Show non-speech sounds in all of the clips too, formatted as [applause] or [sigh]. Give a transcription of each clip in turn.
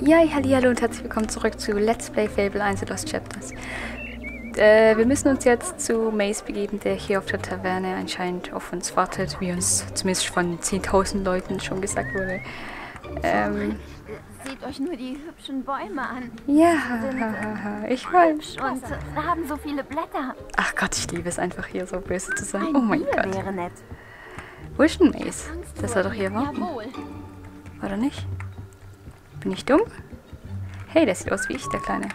Ja, hallo und herzlich willkommen zurück zu Let's Play Fable 1 Lost Chapters. Äh, wir müssen uns jetzt zu Mace begeben, der hier auf der Taverne anscheinend auf uns wartet, wie uns zumindest von 10.000 Leuten schon gesagt wurde. Ähm, Seht euch nur die hübschen Bäume an. ja, ich weiß. Und haben so viele Blätter. Ach Gott, ich liebe es einfach hier so böse zu sein. Oh mein Gott. wäre nett. Wo ist denn Mace? Dass er doch hier war? Jawohl. Oder nicht? Bin ich dumm? Hey, der sieht aus wie ich, der Kleine.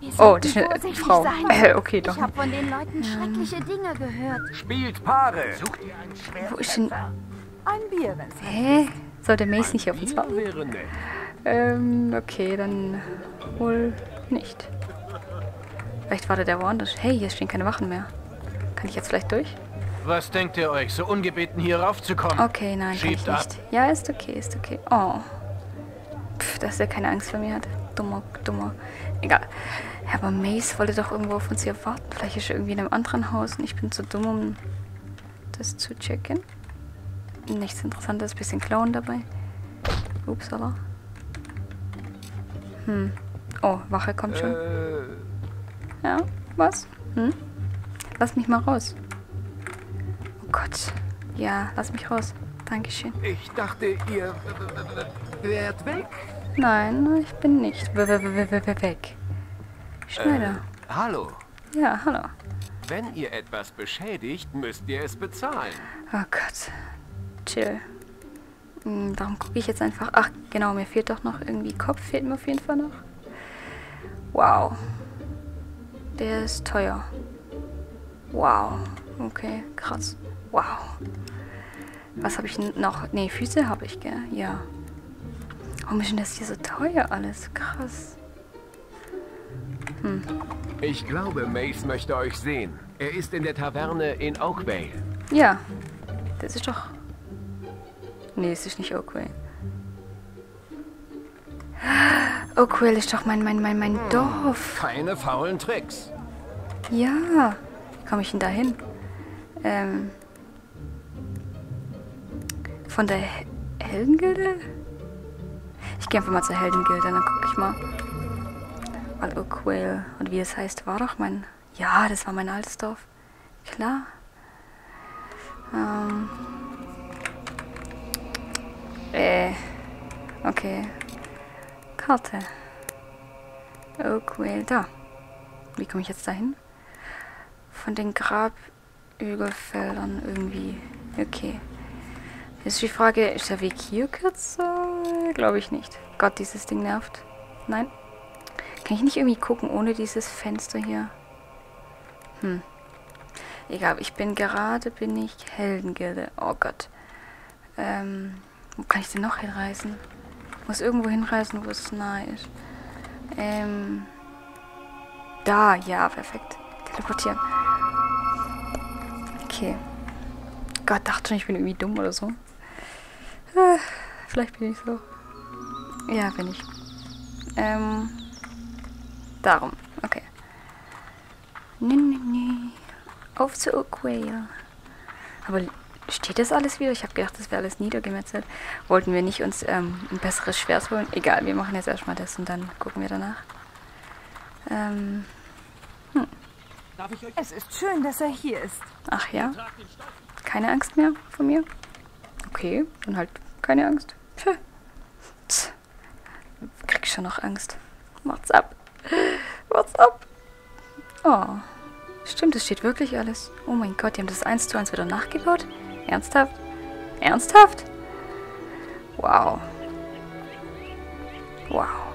Wir Oh, das ist eine vorsichtig Frau. sein. [laughs] Äh, okay, doch Ich habe von den Leuten schreckliche Dinge gehört. Spielt Paare. Wo ist denn... Ein Bier, wenn's Hä? Sollte Mace nicht auf uns warten? Ähm, okay, dann wohl nicht. Vielleicht wartet er woanders. Hey, hier stehen keine Wachen mehr. Kann ich jetzt vielleicht durch? Was denkt ihr euch, so ungebeten hier raufzukommen? Okay, nein, kann ich Schiebt ab. nicht. Ja, ist okay, ist okay. Oh. Dass er keine Angst vor mir hat. Dummer, dummer. Egal. Ja, aber Mace wollte doch irgendwo auf uns hier warten. Vielleicht ist er irgendwie in einem anderen Haus und ich bin zu dumm, um das zu checken. Nichts Interessantes, bisschen Clown dabei. Upsala. Hm. Oh, Wache kommt schon. Äh, Ja, was? Hm? Lass mich mal raus. Oh Gott. Ja, lass mich raus. Dankeschön. ich dachte, ihr wärt weg. Nein, ich bin nicht we- we- we- we- we- weg. Schneider. Hallo. Ja, hallo. Wenn ihr etwas beschädigt, müsst ihr es bezahlen. Oh Gott. Chill. Hm, Warum gucke ich jetzt einfach... Ach, genau, mir fehlt doch noch irgendwie Kopf. Fehlt mir auf jeden Fall noch. Wow. Der ist teuer. Wow. Okay, krass. Wow. Was habe ich noch? Nee, Füße habe ich, gell? Ja. Warum ist denn das hier so teuer alles? Krass. Ich glaube, Mace möchte euch sehen. Er ist in der Taverne in Oakvale. Ja. Das ist doch... Nee, es ist nicht Oakwell. Oakwell ist doch mein, mein, mein, mein Dorf. Keine faulen Tricks. Ja. Wie komme ich denn da hin? Ähm. Von der He- Heldengilde? Gehe einfach mal zur Heldengilde, dann gucke ich mal. Oakwell, und wie es heißt, war doch mein... Ja, das war mein altes Dorf. Klar. Ähm. Äh. Okay. Karte. Oakwell, da. Wie komme ich jetzt dahin? Von den Grabügelfeldern irgendwie. Okay. Jetzt ist die Frage, ist der Weg hier kürzer? Glaube ich nicht. Gott, dieses Ding nervt. Nein. Kann ich nicht irgendwie gucken ohne dieses Fenster hier? Hm. Egal, ich bin gerade, bin ich Heldengilde. Oh Gott. Ähm, wo kann ich denn noch hinreisen? Muss irgendwo hinreisen, wo es nahe ist. Ähm, da, ja, perfekt. Teleportieren. Okay. Gott, dachte schon, ich bin irgendwie dumm oder so. Äh, vielleicht bin ich so. Ja, bin ich. Ähm, darum. Okay. Nee, nee, nee. Auf zu Oakwale. Aber steht das alles wieder? Ich habe gedacht, das wäre alles niedergemetzelt. Wollten wir nicht uns ähm, ein besseres Schwert holen? Egal, wir machen jetzt erstmal das und dann gucken wir danach. Ähm, Es ist schön, dass er hier ist. ach ja. Keine Angst mehr von mir? Okay, dann halt keine Angst. Tsk. Krieg schon noch Angst. What's up? What's up? Oh. Stimmt, es steht wirklich alles. Oh mein Gott, die haben das eins zu eins wieder nachgebaut? Ernsthaft? Ernsthaft? Wow. Wow.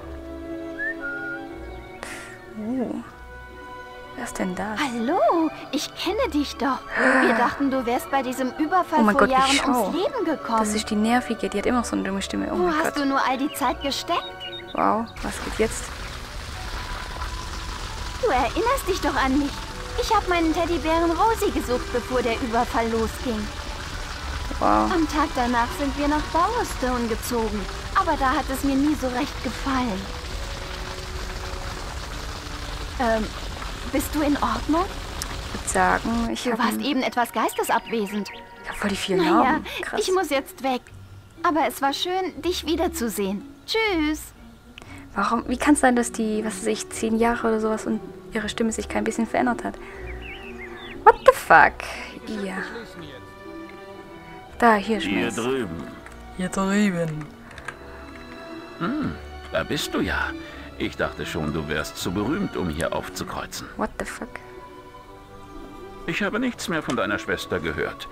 Ist denn das? Hallo, ich kenne dich doch. Wir dachten, du wärst bei diesem Überfall Oh vor Gott, Jahren ums Leben gekommen. Das ist die nervige, die hat immer so eine dumme Stimme. Oh Wo hast Gott. du nur all die Zeit gesteckt? Wow, was geht jetzt? Du erinnerst dich doch an mich. Ich habe meinen Teddybären Rosi gesucht, bevor der Überfall losging. Wow. Am Tag danach sind wir nach Bowerstone gezogen. Aber da hat es mir nie so recht gefallen. Ähm, bist du in Ordnung? Ich würde sagen, ich Du habe warst eben etwas geistesabwesend. Ich hab voll die vielen Naja, Narben. Krass. ich muss jetzt weg. Aber es war schön, dich wiederzusehen. Tschüss. Warum? Wie kann es sein, dass die, was weiß ich, zehn Jahre oder sowas und ihre Stimme sich kein bisschen verändert hat? What the fuck? Ja. Da, hier Hier schmeiß. drüben. Hier drüben. Da bist du ja. Ich dachte schon, du wärst zu berühmt, um hier aufzukreuzen. What the fuck? Ich habe nichts mehr von deiner Schwester gehört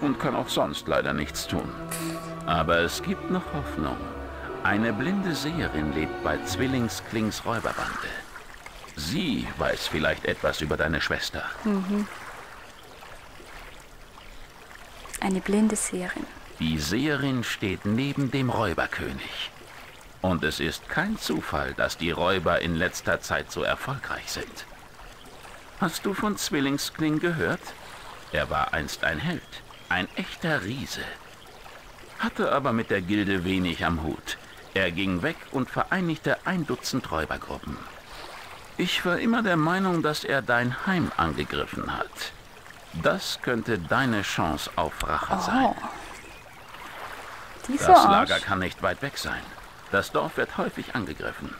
und kann auch sonst leider nichts tun. Aber es gibt noch Hoffnung. Eine blinde Seherin lebt bei Zwillingsklings Räuberbande. Sie weiß vielleicht etwas über deine Schwester. Eine blinde Seherin. Die Seherin steht neben dem Räuberkönig. Und es ist kein Zufall, dass die Räuber in letzter Zeit so erfolgreich sind. Hast du von Zwillingskling gehört? Er war einst ein Held, ein echter Riese. Hatte aber mit der Gilde wenig am Hut. Er ging weg und vereinigte ein Dutzend Räubergruppen. Ich war immer der Meinung, dass er dein Heim angegriffen hat. Das könnte deine Chance auf Rache sein. Oh. Dieser Das. Lager kann nicht weit weg sein. Das Dorf wird häufig angegriffen.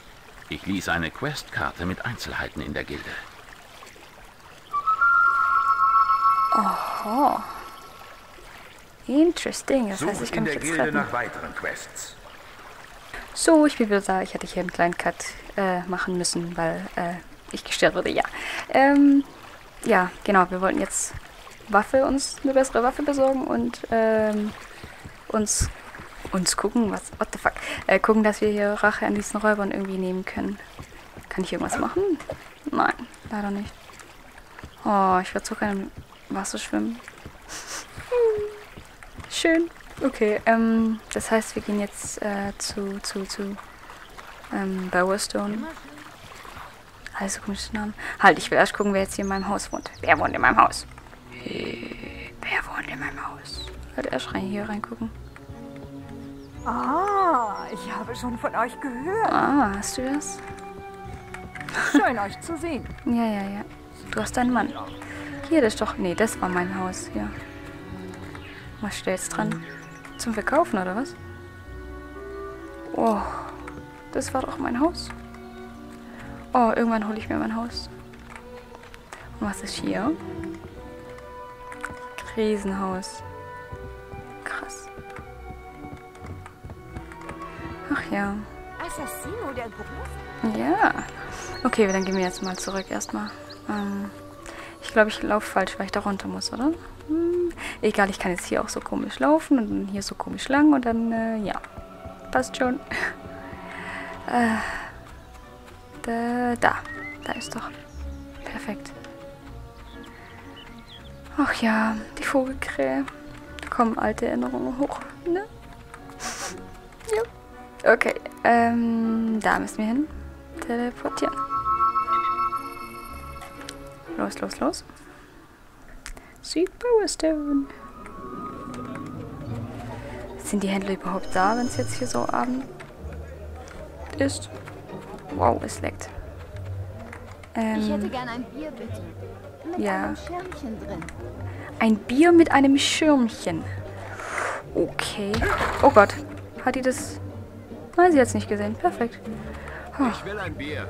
Ich ließ eine Questkarte mit Einzelheiten in der Gilde. Oh. Interesting. Das heißt, ich kann in mich der jetzt Gilde retten. nach weiteren Quests. So, ich bin wieder da. Ich hatte hier einen kleinen Cut äh, machen müssen, weil äh, ich gestört wurde. Ja. Ähm, ja, genau. Wir wollten jetzt Waffe, uns eine bessere Waffe besorgen und ähm, uns uns gucken, was, what the fuck, äh, gucken, dass wir hier Rache an diesen Räubern irgendwie nehmen können. Kann ich irgendwas machen? Nein, leider nicht. Oh, ich würde so gerne im Wasser schwimmen. [laughs] Schön. Okay, ähm, das heißt, wir gehen jetzt äh, zu, zu, zu ähm, Bowerstone. Also komische Namen. Halt, ich will erst gucken, wer jetzt hier in meinem Haus wohnt. Wer wohnt in meinem Haus? Wer wohnt in meinem Haus? Halt erst rein, hier reingucken. Ah, ich habe schon von euch gehört. Ah, hast du das? Schön, euch zu sehen. [laughs] Ja, ja, ja. Du hast einen Mann. Hier, das ist doch... Nee, das war mein Haus, ja. Was steht jetzt dran? Zum Verkaufen, oder was? Oh, das war doch mein Haus. Oh, irgendwann hole ich mir mein Haus. Und was ist hier? Krisenhaus. Ja. Assassino der Großen? Ja. Okay, dann gehen wir jetzt mal zurück erstmal. Ähm, ich glaube, ich laufe falsch, weil ich da runter muss, oder? Hm, egal, ich kann jetzt hier auch so komisch laufen und dann hier so komisch lang und dann, äh, ja. Passt schon. [laughs] äh, da, da. Da ist doch. Perfekt. Ach ja, die Vogelkrähe. Da kommen alte Erinnerungen hoch, ne? Okay, ähm, da müssen wir hin. Teleportieren. Los, los, los. Südpowerstone. Sind die Händler überhaupt da, wenn es jetzt hier so Abend ist? Wow, es leckt. Ich hätte Ähm, gern ein Bier, bitte. Mit Ja. einem Schirmchen drin. ein Bier mit einem Schirmchen. Okay. Oh Gott. Hat die das... Nein, sie hat es nicht gesehen. Perfekt. Ich will ein Bier.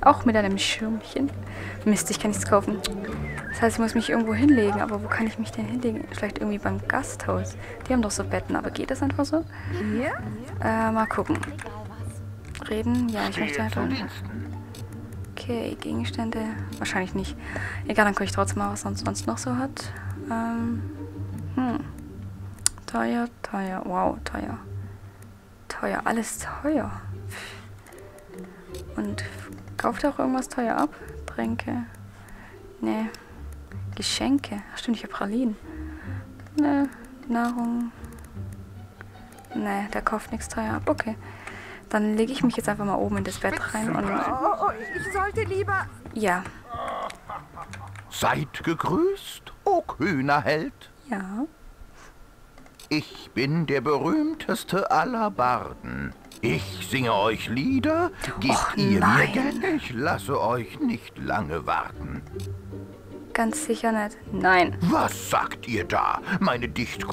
Auch mit einem Schirmchen. Mist, ich kann nichts kaufen. Das heißt, ich muss mich irgendwo hinlegen. Aber wo kann ich mich denn hinlegen? Vielleicht irgendwie beim Gasthaus. Die haben doch so Betten. Aber geht das einfach so? Hier? Äh, mal gucken. Reden? Ja, ich möchte einfach... Okay, Gegenstände. Wahrscheinlich nicht. Egal, dann gucke ich trotzdem mal, was er sonst noch so hat. Ähm, hm. Teuer, teuer. Wow, teuer. Teuer, alles teuer. Und kauft auch irgendwas teuer ab? Tränke. Nee. Geschenke. Ach stimmt, ich habe Pralinen. Nee. Nahrung. Nee, der kauft nichts teuer ab. Okay. Dann lege ich mich jetzt einfach mal oben in das Bett rein und. Oh, oh, ich sollte lieber... Ja. Seid gegrüßt, o kühner Held. Ja. Ich bin der berühmteste aller Barden. Ich singe euch Lieder, gebt ihr mir Geld, ich lasse euch nicht lange warten. Ganz sicher nicht. Nein. Was sagt ihr da, meine Dicht...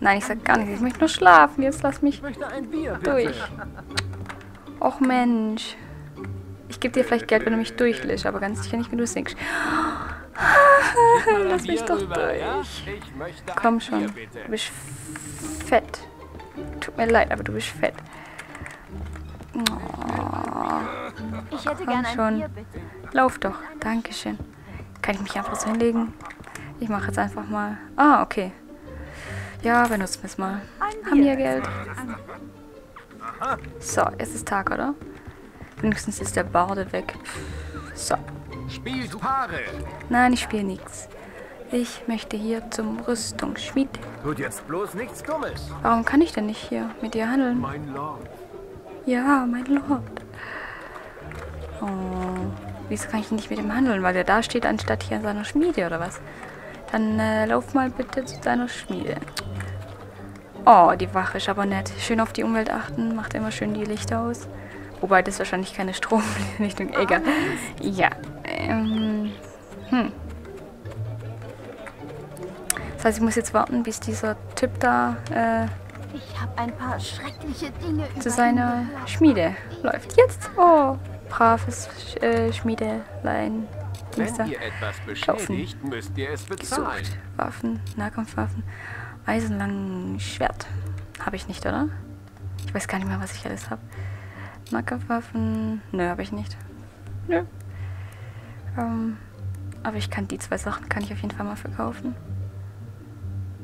Nein, ich sag gar nichts. Ich möchte nur schlafen. Jetzt lass mich Bier, durch. Och Mensch. Ich gebe dir vielleicht Geld, wenn du mich durchlischst, aber ganz sicher nicht, wenn du singst. Lass mich doch durch. Komm schon. Du bist fett. Tut mir leid, aber du bist fett. Oh, Ich hätte Komm gerne ein schon. Bier, bitte. lauf doch. Dankeschön. Kann ich mich einfach so hinlegen? Ich mache jetzt einfach mal. Ah, okay. Ja, benutzen wir es mal. Haben wir Geld? So, es ist Tag, oder? Wenigstens ist der Barde weg. So. Spielt Paare. Nein, ich spiele nichts. Ich möchte hier zum Rüstungsschmied. Tut jetzt bloß nichts Dummes. Warum kann ich denn nicht hier mit dir handeln? Mein Lord. Ja, mein Lord. Oh, wieso kann ich nicht mit ihm handeln? Weil er da steht, anstatt hier in seiner Schmiede, oder was? Dann äh, lauf mal bitte zu deiner Schmiede. Oh, die Wache ist aber nett. Schön auf die Umwelt achten, macht immer schön die Lichter aus. Wobei das wahrscheinlich keine Stromlichtung. [laughs] Egal. Ja. Ähm, hm. Das heißt, ich muss jetzt warten, bis dieser Typ da äh, Ich habe ein paar schreckliche Dinge zu seiner. Schmiede läuft. Jetzt! Oh, braves Sch äh, Schmiedelein. Wenn ihr etwas beschädigt, müsst ihr es bezahlen. Gesucht. Waffen, Nahkampfwaffen, eisenlangen Schwert. Habe ich nicht, oder? Ich weiß gar nicht mehr, was ich alles habe. Nahkampfwaffen. Nö, habe ich nicht. Nö. Ähm, aber ich kann die zwei Sachen kann ich auf jeden Fall mal verkaufen.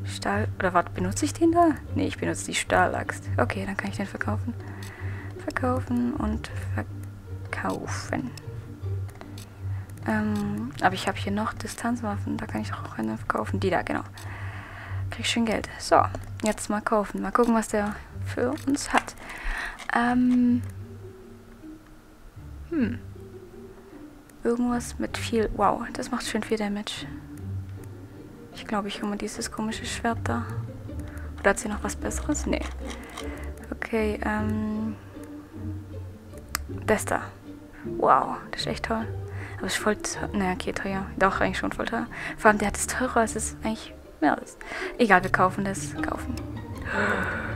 Stahl. Oder warte, benutze ich den da? Nee, ich benutze die Stahlaxt. Okay, dann kann ich den verkaufen. Verkaufen und verkaufen. Ähm, aber ich habe hier noch Distanzwaffen. Da kann ich auch eine verkaufen. Die da, genau. Krieg schön Geld. So, jetzt mal kaufen. Mal gucken, was der für uns hat. Ähm. Hm. Irgendwas mit viel. Wow, das macht schön viel Damage. Ich glaube, ich hole mal dieses komische Schwert da. Oder hat sie noch was Besseres? Nee. Okay, ähm. Das da. Wow, das ist echt toll. Aber es ist voll teuer. Ne, okay, teuer. Doch, eigentlich schon voll teuer. Vor allem, der hat es teurer, als es eigentlich mehr ist. Egal, wir kaufen das. Kaufen.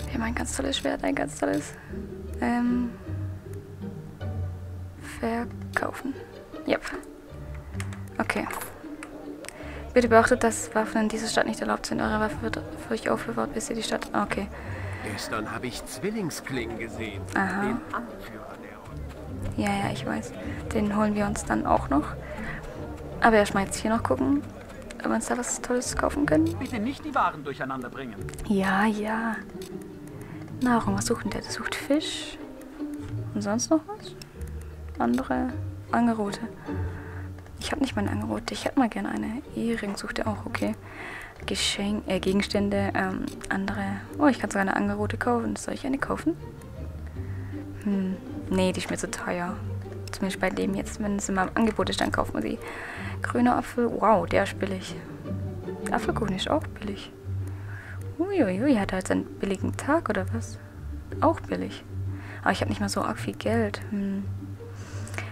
Wir haben ein ganz tolles Schwert, ein ganz tolles. Ähm. Verkaufen. Yep. Okay. Bitte beachtet, dass Waffen in dieser Stadt nicht erlaubt sind. Eure Waffe wird für euch aufbewahrt, bis ihr die Stadt. Ah, Okay. Gestern habe ich Zwillingsklingen gesehen. Aha. Den Anführer der Ja, ja, ich weiß. Den holen wir uns dann auch noch. Aber erstmal jetzt hier noch gucken, ob wir uns da was Tolles kaufen können. Bitte nicht die Waren durcheinander bringen. Ja, ja. Nahrung, was sucht denn der? Der sucht Fisch. Und sonst noch was? Andere Angerote. Ich habe nicht mal eine Angerote. Ich hätte mal gerne eine. Ehering sucht er auch, okay. Geschenk, äh, Gegenstände, ähm, andere. Oh, ich kann sogar eine Angerote kaufen. Soll ich eine kaufen? Hm, nee, die ist mir zu teuer. Zumindest bei dem jetzt, wenn es in meinem Angebot ist, dann kaufen wir sie. Grüner Apfel, wow, der ist billig. Apfelkuchen ist auch billig. Uiuiui, hat er jetzt einen billigen Tag oder was? Auch billig. Aber ich habe nicht mal so arg viel Geld. Hm.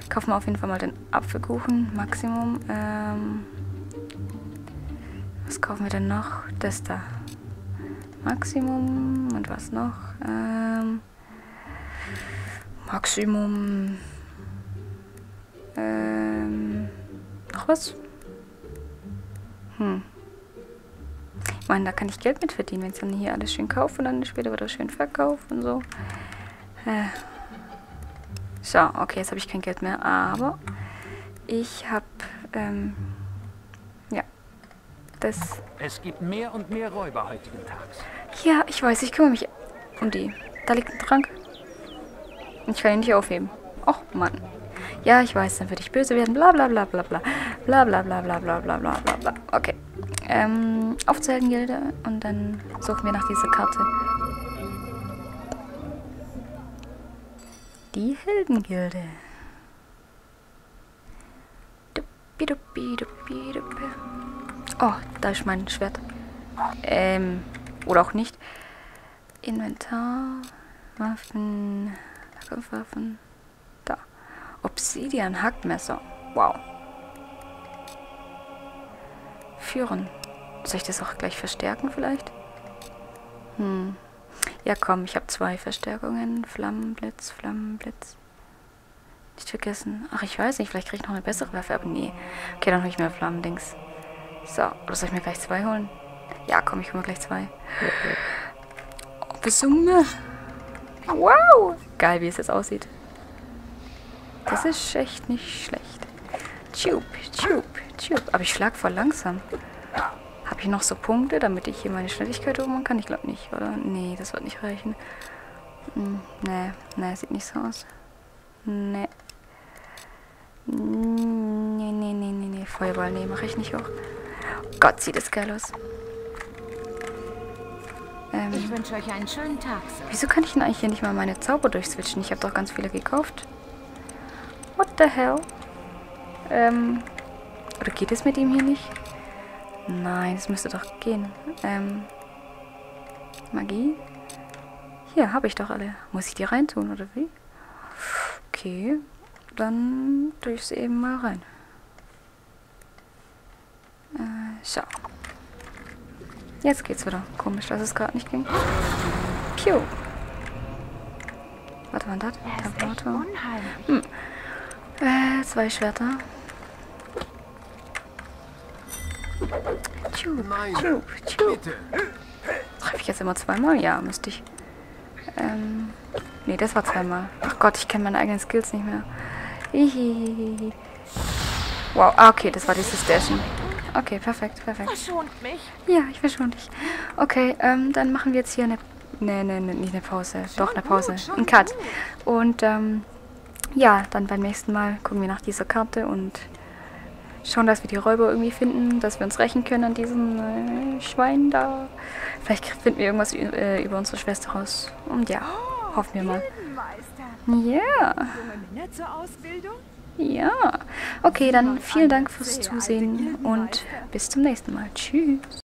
Kaufen wir auf jeden Fall mal den Apfelkuchen, Maximum. Ähm, was kaufen wir denn noch? Das da. Maximum und was noch? Ähm, Maximum. Ähm, noch was? Hm. Ich meine, da kann ich Geld mit verdienen, wenn ich dann hier alles schön kaufe und dann später wieder schön verkaufe und so. Äh. So, okay, jetzt habe ich kein Geld mehr, aber ich habe, ähm, ja, das, Es gibt mehr und mehr Räuber heutigen Tags. ja, ich weiß, ich kümmere mich um die. Da liegt ein Trank. Ich kann ihn nicht aufheben. Och, Mann. Ja, ich weiß, dann würde ich böse werden. Bla bla bla bla bla. Bla bla bla bla bla bla bla bla bla. Okay. Ähm, auf zur Heldengilde und dann suchen wir nach dieser Karte. Die Heldengilde. Oh, da ist mein Schwert. Ähm, oder auch nicht. Inventar, Waffen, Nahkampfwaffen. Da. Obsidian Hackmesser. Wow. Führen. Soll ich das auch gleich verstärken vielleicht? Hm. Ja komm, ich habe zwei Verstärkungen. Flammenblitz, Flammenblitz. nicht vergessen. Ach, ich weiß nicht, vielleicht kriege ich noch eine bessere Waffe, aber nee. Okay, dann hole ich mir Flammendings. So, oder soll ich mir gleich zwei holen? Ja, komm, ich hole mir gleich zwei. Oh, Besumme. Wow! Geil, wie es jetzt aussieht. Das ist echt nicht schlecht. Tschub, tschub, tschub. Aber ich schlag voll langsam. Habe ich noch so Punkte, damit ich hier meine Schnelligkeit oben kann? Ich glaube nicht, oder? Nee, das wird nicht reichen. Hm, nee, nee, sieht nicht so aus. Nee. Nee, nee, nee, nee, nee. Feuerball, nee, mache ich nicht hoch. Gott, sieht das geil aus. Ähm, Ich wünsche euch einen schönen Tag, Sir. wieso kann ich denn eigentlich hier nicht mal meine Zauber durchswitchen? Ich habe doch ganz viele gekauft. What the hell? Ähm, oder geht es mit ihm hier nicht? Nein, es müsste doch gehen. Ähm, Magie? Hier, habe ich doch alle. Muss ich die reintun, oder wie? Okay, dann tue ich sie eben mal rein. Äh, so. Jetzt geht's wieder. Komisch, dass es gerade nicht ging. Piu. Warte mal, das? Tabulator. unheimlich. Äh, zwei Schwerter. Nein, bitte. Treffe ich jetzt immer zweimal? Ja, müsste ich. Ähm, nee, das war zweimal. Ach Gott, ich kenne meine eigenen Skills nicht mehr. Hihihihi. Wow, ah, okay, das war dieses Dashen. Okay, perfekt, perfekt. Verschont mich. Ja, ich verschone dich. Okay, ähm, dann machen wir jetzt hier eine... Nee, nee, nee, nicht eine Pause. Doch, eine Pause. Ein Cut. Und, ähm, ja, dann beim nächsten Mal gucken wir nach dieser Karte und schauen, dass wir die Räuber irgendwie finden, dass wir uns rächen können an diesem äh, Schwein da. Vielleicht finden wir irgendwas äh, über unsere Schwester raus. Und ja, hoffen wir mal. Ja, Ausbildung? ja. Okay, dann vielen Dank fürs Zusehen und bis zum nächsten Mal. Tschüss.